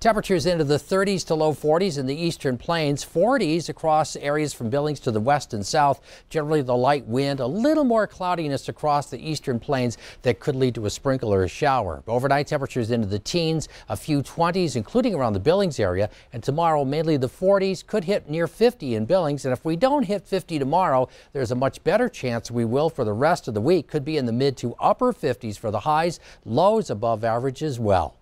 Temperatures into the 30s to low 40s in the eastern plains, 40s across areas from Billings to the west and south. Generally the light wind, a little more cloudiness across the eastern plains that could lead to a sprinkle or a shower. Overnight temperatures into the teens, a few 20s, including around the Billings area. And tomorrow, mainly the 40s could hit near 50 in Billings. And if we don't hit 50 tomorrow, there's a much better chance we will for the rest of the week. Could be in the mid to upper 50s for the highs, lows above average as well.